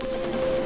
you